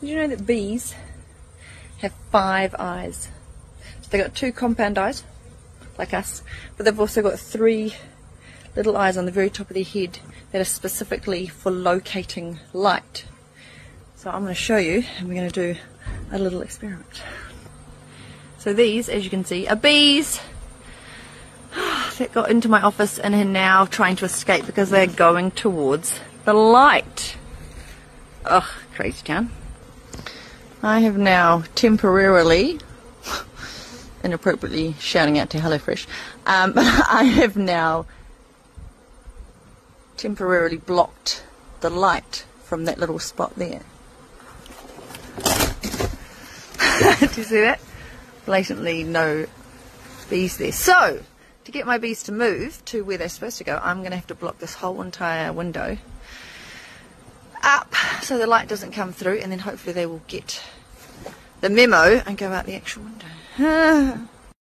Did you know that bees have five eyes? So they've got two compound eyes, like us, but they've also got three little eyes on the very top of their head that are specifically for locating light. So I'm going to show you, and we're going to do a little experiment. So these, as you can see, are bees that got into my office and are now trying to escape because they're going towards the light. Ugh, crazy town. I have now temporarily, inappropriately shouting out to HelloFresh, um, I have now temporarily blocked the light from that little spot there. Do you see that? Blatantly no bees there. So, to get my bees to move to where they're supposed to go, I'm going to have to block this whole entire window up so the light doesn't come through and then hopefully they will get the memo and go out the actual window.